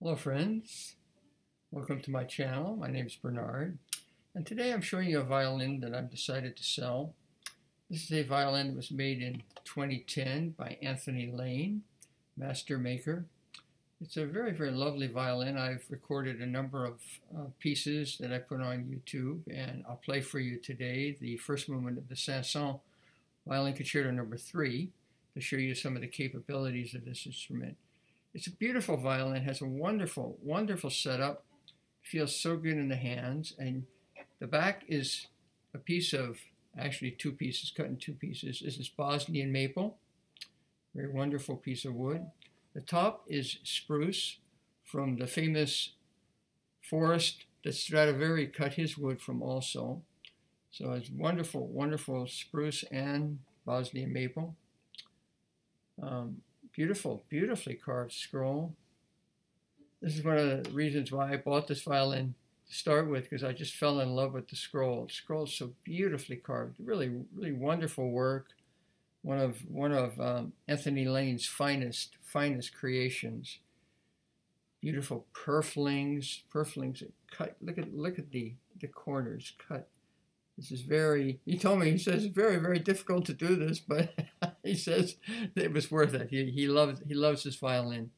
Hello friends, welcome to my channel. My name is Bernard and today I'm showing you a violin that I've decided to sell. This is a violin that was made in 2010 by Anthony Lane, master maker. It's a very very lovely violin. I've recorded a number of uh, pieces that I put on YouTube and I'll play for you today the first movement of the Saint-Saëns Violin Concerto number 3 to show you some of the capabilities of this instrument. It's a beautiful violin, has a wonderful, wonderful setup, feels so good in the hands, and the back is a piece of, actually two pieces, cut in two pieces. This is Bosnian maple, very wonderful piece of wood. The top is spruce from the famous forest that Stradivari cut his wood from also. So it's wonderful, wonderful spruce and Bosnian maple. Beautiful, beautifully carved scroll. This is one of the reasons why I bought this violin to start with because I just fell in love with the scroll. The scroll is so beautifully carved, really, really wonderful work. One of one of um, Anthony Lane's finest, finest creations. Beautiful purflings, purflings cut. Look at look at the the corners cut this is very, he told me, he says, it's very, very difficult to do this, but he says it was worth it. He, he, loves, he loves this violin.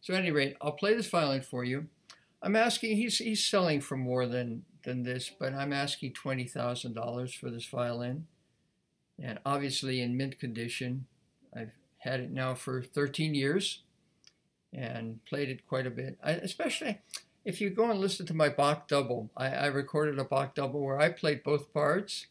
So at any rate, I'll play this violin for you. I'm asking, he's, he's selling for more than, than this, but I'm asking $20,000 for this violin. And obviously in mint condition. I've had it now for 13 years and played it quite a bit. I, especially, if you go and listen to my Bach double, I, I, recorded a Bach double where I played both parts,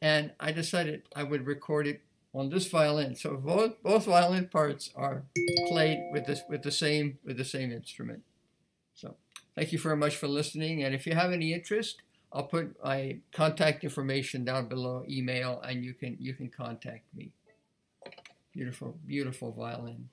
and I decided I would record it on this violin. So both both violin parts are played with this with the same with the same instrument. So thank you very much for listening, and if you have any interest, I'll put my contact information down below, email, and you can you can contact me. Beautiful, beautiful violin.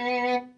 Mm-hmm.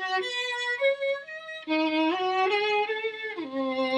Thank you.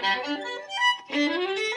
Thank you.